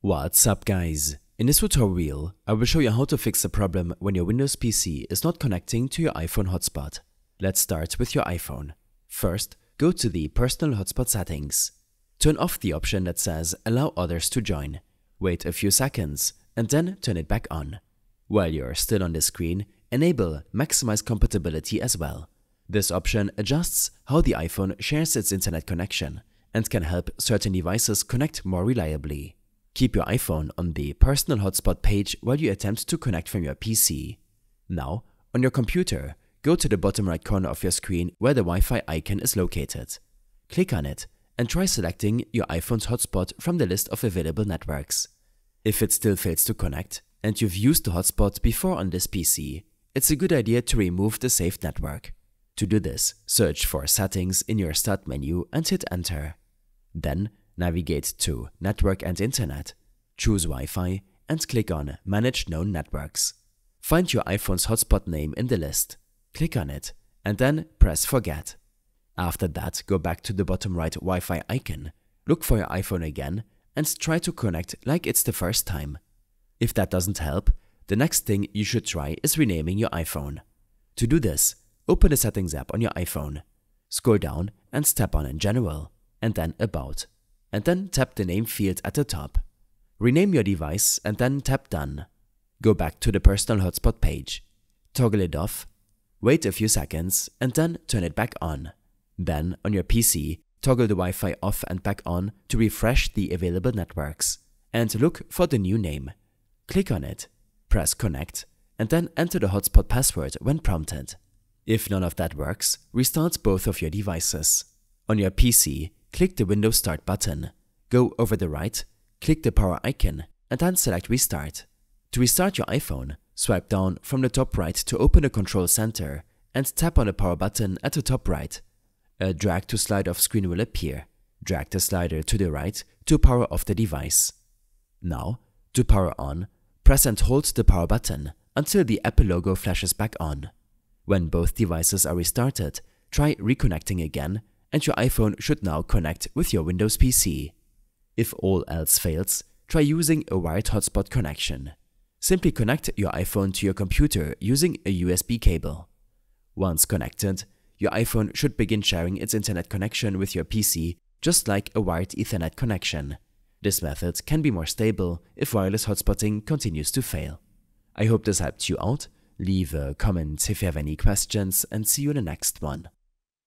What's up guys? In this tutorial, I will show you how to fix the problem when your Windows PC is not connecting to your iPhone hotspot. Let's start with your iPhone. First, go to the Personal Hotspot settings. Turn off the option that says Allow others to join. Wait a few seconds and then turn it back on. While you're still on the screen, enable Maximize Compatibility as well. This option adjusts how the iPhone shares its internet connection and can help certain devices connect more reliably. Keep your iPhone on the Personal Hotspot page while you attempt to connect from your PC. Now, on your computer, go to the bottom right corner of your screen where the Wi-Fi icon is located. Click on it and try selecting your iPhone's hotspot from the list of available networks. If it still fails to connect and you've used the hotspot before on this PC, it's a good idea to remove the saved network. To do this, search for Settings in your Start menu and hit Enter. Then navigate to Network and Internet, choose Wi-Fi and click on Manage Known Networks. Find your iPhone's hotspot name in the list, click on it and then press Forget. After that, go back to the bottom right Wi-Fi icon, look for your iPhone again and try to connect like it's the first time. If that doesn't help, the next thing you should try is renaming your iPhone. To do this, open the Settings app on your iPhone, scroll down and tap on In General, and then About and then tap the name field at the top. Rename your device and then tap Done. Go back to the personal hotspot page. Toggle it off. Wait a few seconds and then turn it back on. Then, on your PC, toggle the Wi-Fi off and back on to refresh the available networks. And look for the new name. Click on it, press Connect, and then enter the hotspot password when prompted. If none of that works, restart both of your devices. On your PC, click the Windows Start button, go over the right, click the power icon, and then select Restart. To restart your iPhone, swipe down from the top right to open the control center and tap on the power button at the top right. A drag to slide off screen will appear. Drag the slider to the right to power off the device. Now, to power on, press and hold the power button until the Apple logo flashes back on. When both devices are restarted, try reconnecting again and your iPhone should now connect with your Windows PC. If all else fails, try using a wired hotspot connection. Simply connect your iPhone to your computer using a USB cable. Once connected, your iPhone should begin sharing its internet connection with your PC just like a wired Ethernet connection. This method can be more stable if wireless hotspotting continues to fail. I hope this helped you out. Leave a comment if you have any questions and see you in the next one.